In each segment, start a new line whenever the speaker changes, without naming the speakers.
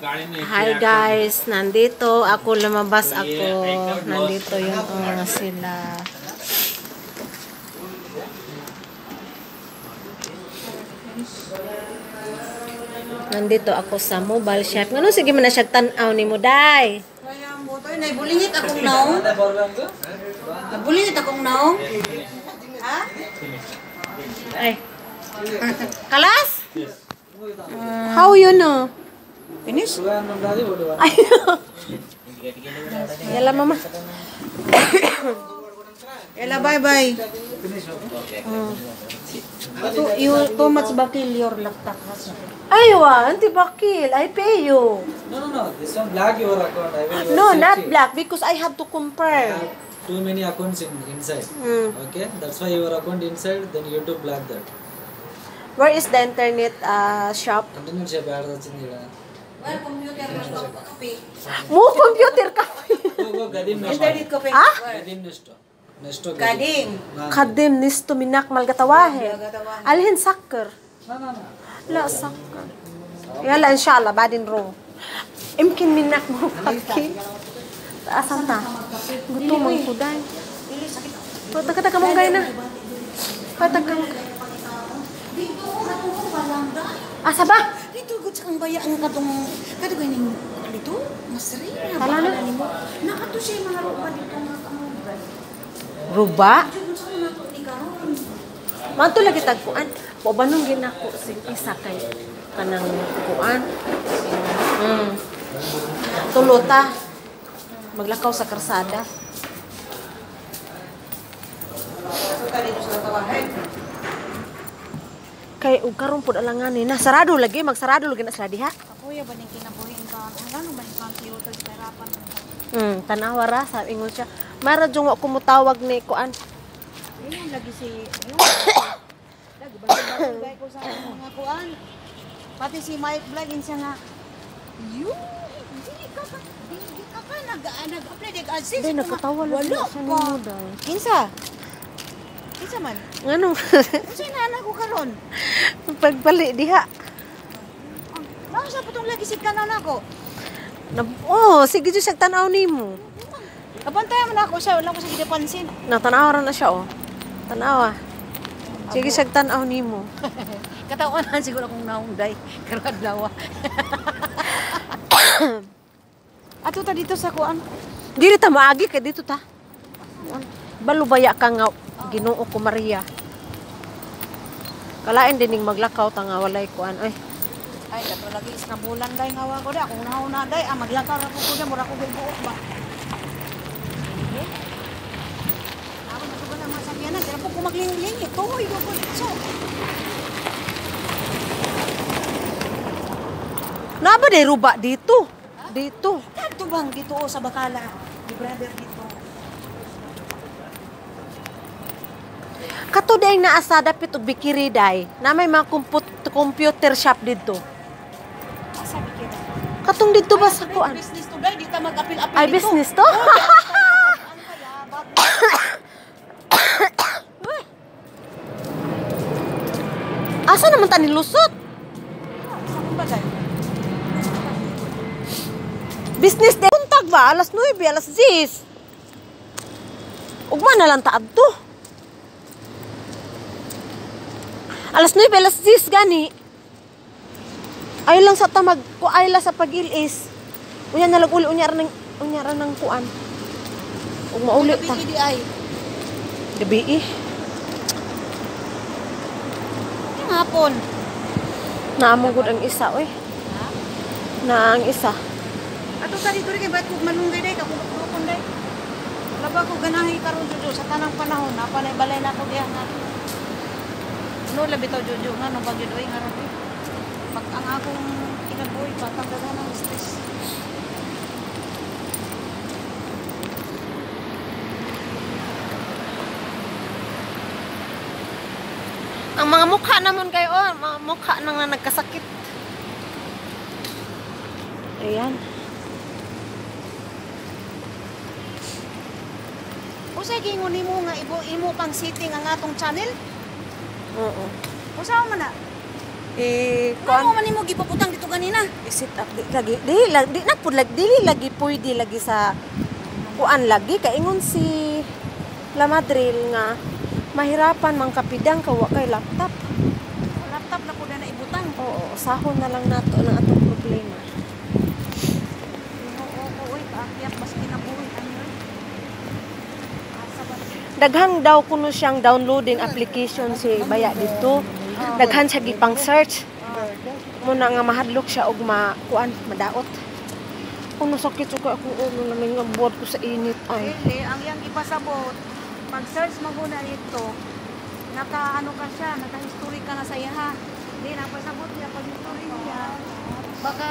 Hi guys, nandito ako lumabas ako. Nandito yung mga sila. Nandito ako sa mobile shop. Ngano sige man na siya tan-aw ni mo day.
Kaya mo to, naibulingit akong naong. Nabulingit akong naong. Ha?
Ay. Kalas? How you know?
Finish?
Ay. Yala mama.
Ella, bye-bye. Ito, you too much bakil your laptop has.
Ay, wa, anti bakil. I pay you.
No, no, no. This one black your account. I will
No,
set
not
it.
black because I have to compare.
Too many accounts in inside.
Hmm.
Okay, that's why your account inside. Then you to black that.
Where is the internet uh, shop?
Internet shop bad వచ్చింది ఇక్కడ.
Well, computer kape.
Mo computer ka.
Go go Gadim next.
Internet kape.
Ah?
Gadim next. Next to
Gading.
Kadim nisto minak malgatawahe. Alhin. La soccer. Yala inshallah badin ro. Imkin minak mo paki. Asan ta? Gusto mo ko dai. Patag ka mong gay na. Patag ka mong.
Palangga.
Asa ba?
Kang baya ang katong, kato ganing, dito, masri.
Tala na.
mo. Nakato siya yung mga dito.
Ruba?
Dito, to, ni karon.
Manto lagi tagpuan. Po ba nung ginako si isa kay kanang kuan? Mm. Tulota. Maglakaw sa karsada.
Ito dito sa tawahan.
Kay ug karon pud alangan ni nasarado lagi magsarado lagi na sila diha.
Kuya, ba ning kinabuhin ka? Ano ba ning computer sa harapan?
Mm, tanawa ra sa ingon siya. Mara jung wa ko mutawag ni kuan.
Ayun, lagi si... Lagi ba ko sa mga kuan? Pati si Mike Vlog siya nga. Yun! Dili ka ka. Dili ka ka. Nag, nag-apply.
Nagkatawa lang
Wala pa. Kinsa? Kinsa man?
Ngano?
Unsa na anak ko karon?
Pagbali diha.
Ah, Nasa pa tong lagi si kanan ako.
Na, oh, sige jud siya tanaw nimo.
Kabantayan man ako siya, wala ko sa gipansin.
Natanaw ra na siya oh. Tanawa. Sige siya tanaw nimo.
Katawanan siguro akong naungday. Karon adlaw. Ato ta dito sa kuan.
Dili ta maagi kay dito ta. Balubaya ka nga Ginoo ko Maria. Kalain dining maglakaw ta nga walay kuan oy.
Ay, dato lagi is na bulan day nga ko da. Kung nauna day, ah, maglakar ako ko da, mura ko bubuot ba. Sige. Ako na ko na masakyanan, kaya po ko magling-ling, ito, ito ko dito.
Na ba day ruba dito? Dito.
Kanto bang dito o sa Bakala? Di brother dito.
Kato day naa sa dapit og bikiri day. Na may mga comput- computer shop dito.
Asa bikira?
Katong dito ba sa kuan?
Business to day, di ta mag-apil-apil
Ay business to?
Bago.
Asa naman ta nilusot? Business day. Untag ba? Alas 9, alas 10. Ugma na lang taad to. Alas 9, alas 10 gani. Ay lang sa tamag, ko ay lang sa pagilis. Unya na lang uli, unya ra ng, unya ra ng kuan. Ug mauli ta.
BPDI.
Gabi eh.
Hapon.
Naamo gud ang isa, oy. Na ang isa.
Ato ta dito rin kay ba't kung malunggay day, kung kupon day. Laba ko ganahi karon jojo sa tanang panahon, napanay balay na ko diyan na. No labi taw jojo nga no bagyo doy nga eh. Pag ang akong kinabuhi patanggalan ng stress.
Ang mga mukha naman kayo, oh, mga mukha nang na nagkasakit. Ayan.
Usay gingon nimo nga ibo imo pang setting ang atong channel?
Oo.
Usaw man na.
Eh,
Ano
kuan
man nimo gipuputang dito ganina?
sit up di lagi di lagi di na pud lagi dili lagi pwede lagi sa kuan lagi kaingon si La Madril nga mahirapan mang kapidang kawa kay laptop.
Laptop na ko na ibutang.
Oo, sahon na lang nato ng atong problema.
Oo, oo, oy, kaakyat mas kinabuhi ano. eh. Asa ba?
Daghan daw kuno siyang downloading application si Baya dito. Daghan siya gipang search. Muna nga mahadlok siya og ma kuan madaot. Kuno sakit sa ako ulo na may nga buhat ko sa init ay.
Hindi, ang yang ipasabot, pag-search mo muna nito, naka ano ka siya, naka-history ka na sa iya ha. Hindi, napasabot niya pag history niya. Baka,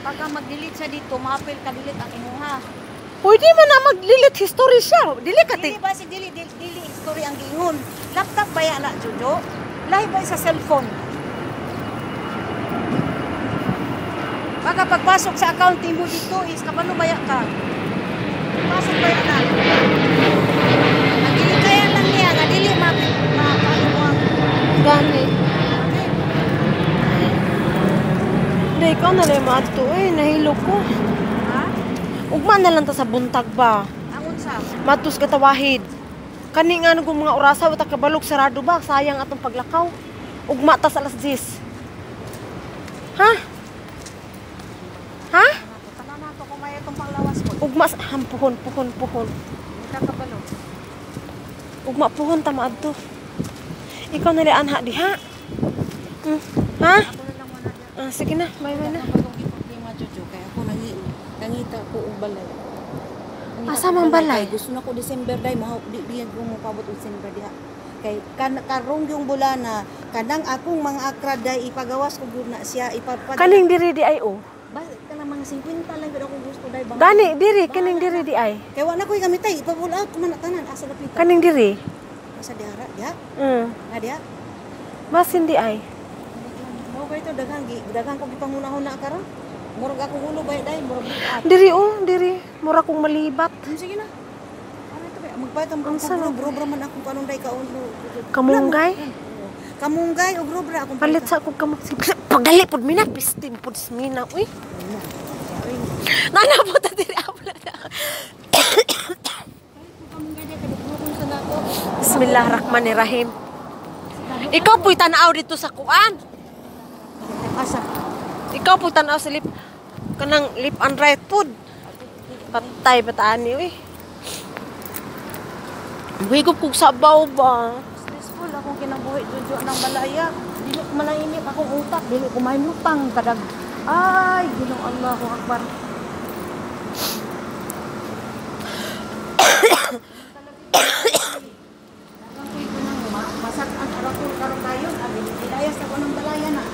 pagka mag-delete siya dito, ma-appeal ka delete ang imuha.
Pwede man na mag-delete history siya. Dili ka
Dili
ti-
ba si dili, dili, dili history ang giingon. Laptop ba yan na, Jojo? Live ba sa cellphone? Baka pagpasok sa account mo dito is kapano baya ka? Pasok ba yan na? Nagdili kaya lang niya, nagdili ma ma paano mo ang
Gani. Hindi, ikaw na lang maato eh. Nahilo ko.
Ha?
Ugma na lang ta sa buntag ba.
Ang unsa?
Matus ka tawahid. Kani nga nung mga orasa wata kabalog sarado ba? Sayang atong paglakaw. Ugma ta sa alas 10. Ha? Ha?
Tanan na to kung may itong panglawas mo.
Ugma sa hampuhon, puhon, puhon.
Kakabalo.
Ugma puhon ta maadto. Ikaw na lang anha diha. Hmm. Ha? Ah, sige na, may may na.
Nangita ko og balay.
Asa man balay?
Gusto na ko December day, mahaw di biyan ko mo pabot og December diha. Kay kan karong yung bulana, kanang akong mga akra day ipagawas ko gyud na siya ipapad.
Kaning diri di ay oh.
ba kanang mga 50 lang gyud ako gusto day bang.
Gani diri kaning diri di ay.
Kay wala ko'y gamitay, ipabul out ko man na tanan asa lapit.
Kaning diri.
asa diha diha.
Mm.
Na diha.
Masin di ay.
Mo ba ito daghang gi daghang ko gipangunahon na karon. Murag ako hulo bay day, murag out.
Diri oh, diri. Mura kong malibat.
Hmm, Sige na. Ano ito ba? Magbayad ang
Ang sarap.
bro, bro, man akong kanong day kaulo.
Kamunggay.
Kamunggay o grobra akong
Palit sa akong kamot. Pagali pud mina pistin pud mina. Uy. Nana po ta diri abla na.
Nako.
Bismillahirrahmanirrahim. Ikaw po'y tanaw dito sa kuan.
Asa?
Ikaw po'y tanaw sa lip kanang lip and right food. Patay bataan ni uy. Wigop kog sabaw ba?
Stressful akong kinabuhi jojo ng balaya. Dili malainip akong utak, dili ko mahimutang kadag. Ay, ginong Allah akbar. Masak ang aratul karon kayon, abi dilayas ako ng balaya na.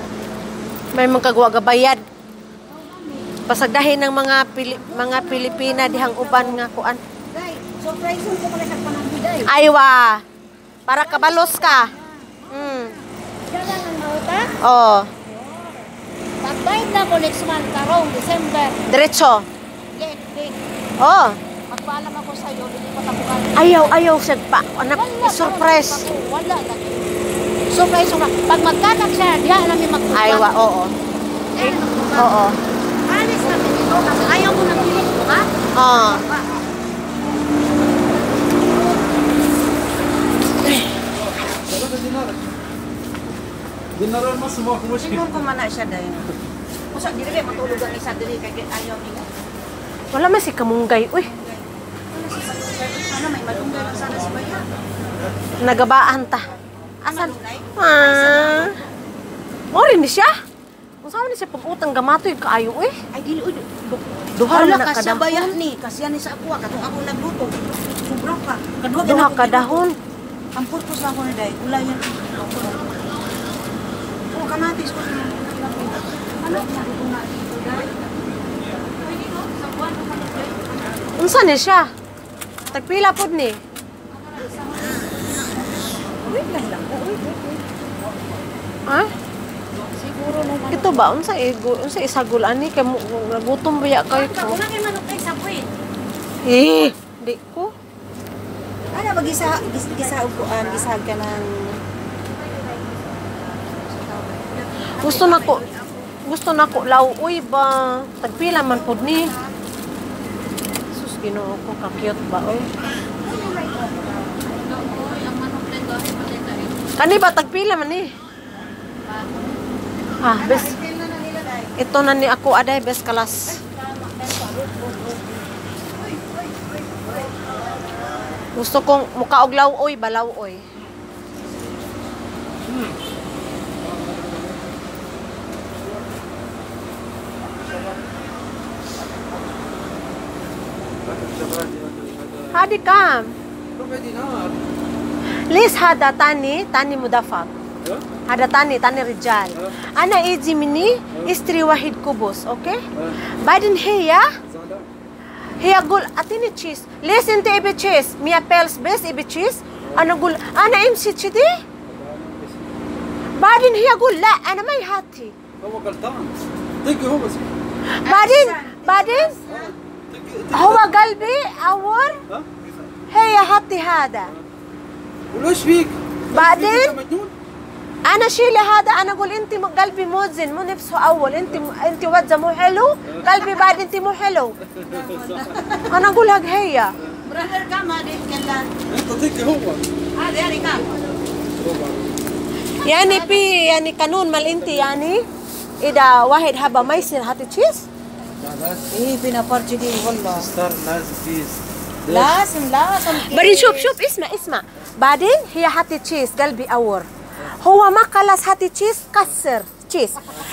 Magkagawa gabayad. Pasagdahin ng mga Pili mga Pilipina dihang uban nga kuan.
Day, surprise ko pala sa panambiday.
Aywa. Para kabalos ka. Mm.
Lang ang nauta.
Oh,
Pag-bayad na ko next month, karong December.
diretso. Oh,
Magpaalam ako sa iyo, hindi pa tabukan.
ayaw ayaw siya pa. Anak,
Wala,
surprise.
ako, Wala Surprise, surprise. Pag magkanak siya, diya namin magpapag.
Aywa, oo.
Eh,
Oo.
Alis kami dito kasi ayaw mo nang pilit mo, ha?
Oh.
Dinaran mas semua kumusin.
Siguro ko man na siya dahil. Kusa, dili rin matulog ang isa dili kay ayaw niya.
Wala man si kamunggay. Uy,
Sana may malunggay lang sana si Bayan.
nagabaan ta. Asan? Ah. Mo rin ni siya. Kung saan ni siya pag-utang gamatoy kaayo eh.
Ay, dili, uy,
Duha
Hala
na
ka sa
kadahon.
bayan ni, kasi yan ni sa ako, katong ako nagluto. Sobra pa. Kadwa
Duha ka dahon.
Ang purpose lang ko na dahil, ulay yan. Oo, kamatis ko na. Ano? Man
Unsa ni siya? Tagpila pod ni.
Wait lang
Ha?
Siguro ano.
Ito ba unsa igo unsa isagol ani kay mo nagutom baya kay ko.
Una kayo manok sa buwan.
Eh, di ko.
Ano, mag-isa, gis- gisa upuan, gisag ka ng...
Gusto na ko, gusto na ko lauoy ba? Tagpila man pud ni. Sus, ginoo ko, ka-cute ba, oy. Kani batag pila man ni. Ah, bes. Ito na ni ako aday bes kalas. Gusto kong mukha og lawoy, balawoy. Hmm. Hadi kam. ليش هذا تاني تاني مدفق هذا تاني تاني رجال انا ايجي مني اشتري واحد كوبوس اوكي بعدين هي هي اقول اعطيني تشيز ليش انت ابي تشيز 100 بيلس بس ابي تشيز انا اقول انا امشي كذي بعدين هي اقول لا انا ما يهاتي
هو غلطان دقي هو بس
بعدين بعدين
دقي
هو قلبي اور
ها
هي هاتي هذا
وليش فيك؟
بعدين؟ أنا شيلي هذا أنا أقول أنت قلبي موزن مو نفسه أول أنت م- أنت وجه مو حلو قلبي بعد أنت مو حلو أنا اقولها هي
kam, hadi kailan.
أنت دقي هو
Hadi, hadi kam.
يعني في يعني قانون مال أنت يعني إذا واحد هبه ما يصير هاتي تشيز
Eh, pinaparchi din, wallah.
ستار لازم بيس
Lasam, lasam.
بعدين شوف شوف اسمع اسمع. بعدين هي هاتي تشيز قلبي أور. هو ما خلاص هاتي تشيز كسر تشيز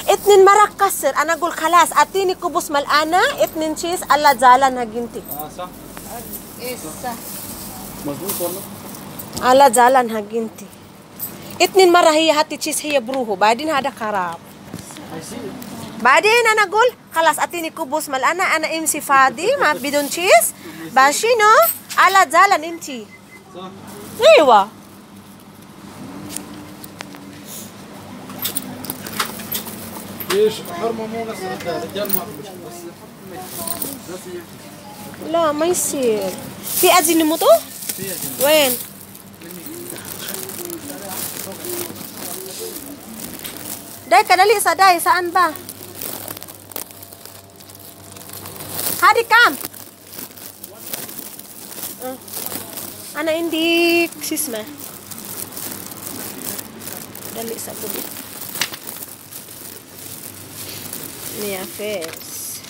اتنين مرة كسر. أنا أقول خلاص أعطيني كوبوس ملقانة اتنين تشيز الله زعلان هجنتي
آه صح. مظبوط والله.
على زعلان هجنتي اتنين مرة هي هاتي تشيز هي بروحه. بعدين هذا خراب. بعدين أنا أقول خلاص اعطيني كوبوس ملقانة أنا امسي فاضي ما بدون تشيز باشينو على زعلان انتي
صح
أيوه
ليش حرمه مو نفس الرجال ما
لا ما يصير في أجنموتو؟ وين؟ Dai, kadali sa Dai. Saan ba? Hadi, kam! Uh, ana hindi sisma. Dali sa tubi. Mia Fes.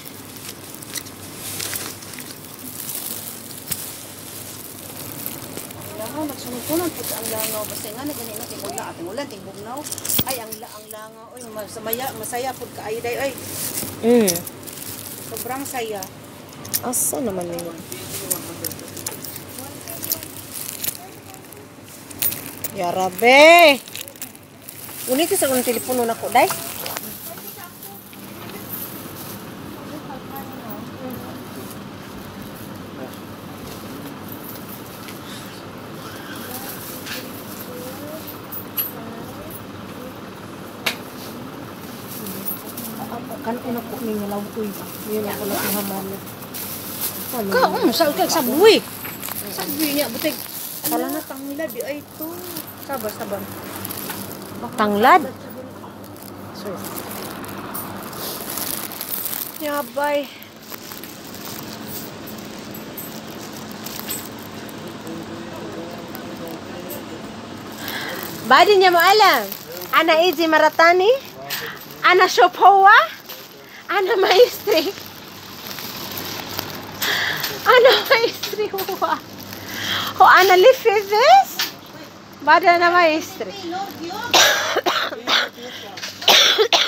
Langaw, nagsunod-sunod po ang langaw. Basta nga, nagani na tingula. Ating ulan, tingbugnaw. Ay, ang, la- ang langaw. Oy, masaya, masaya po ka ay
Mm.
sobrang saya.
Asa naman yun? Ya Rabbe! Uniti sa kong telepono na ko, day. Kan una ko ni ngalaw ko iba. Yun ako na kuhaman.
Ka, um, sa ka sa buwi. Sa buwi niya, butig. Kala na tangila, di ay to. Sabar, sabar.
Tanglad. Yabay. Badi niya mo alam. Ana Izi Maratani. Ana Shopowa. Ana Maestri. Ana Maestri Huwa. Ho Ana Lifeves. Bada na Maestri.